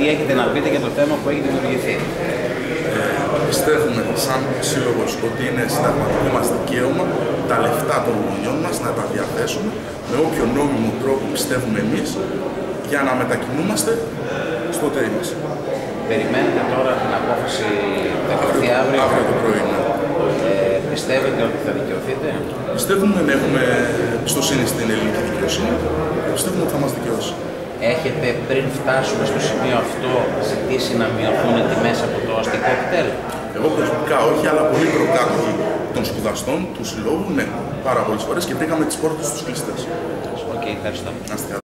τι έχετε να πείτε για το θέμα που έχει δημιουργηθεί. Πιστεύουμε σαν σύλλογος ότι είναι συνταγματικό μας δικαίωμα τα λεφτά των γονιών μας να τα διαθέσουμε με όποιο νόμιμο τρόπο πιστεύουμε εμείς για να μετακινούμαστε στο τέλος μας. Περιμένετε τώρα την απόφαση θα κρυφθεί αύριο; Αύριο το πρωί. ναι. Ε, πιστεύετε ότι θα δικαιωθείτε; Πιστεύουμε να έχουμε εμπιστοσύνη στην ελληνική δικαιοσύνη και πιστεύουμε ότι θα μας δικαιώσει. Έχετε πριν φτάσουμε στο σημείο αυτό ζητήσει να μειωθούν οι τιμές από το αστικό ΚΤΕΛ. Εγώ προσωπικά όχι, αλλά πολλοί προκάτοχοι των σπουδαστών, του συλλόγου, ναι, πάρα πολλές φορές και βρήκαμε τις πόρτες του κλειστές. Οκ, ευχαριστώ. Να είστε καλά.